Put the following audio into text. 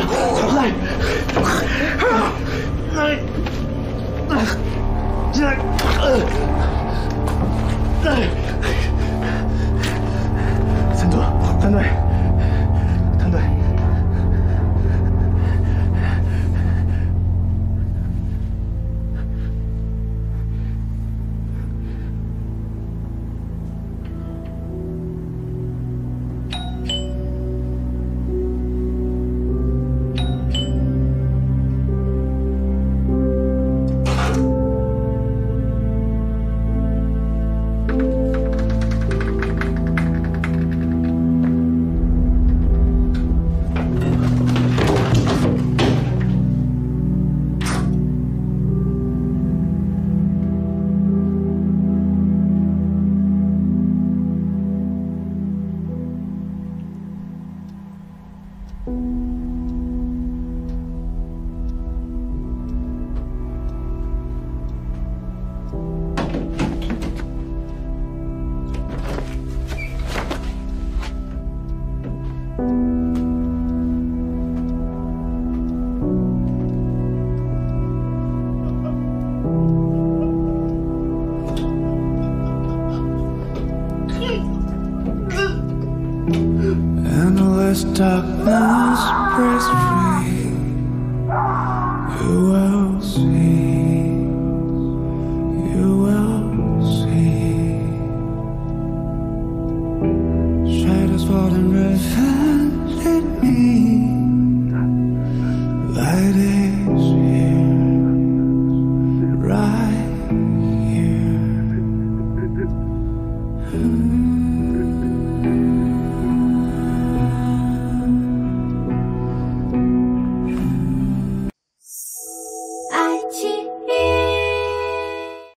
的，快来！啊，来，来，进来，呃，来。Endless darkness breaks free. You will see. You will see. Shadows falling at me.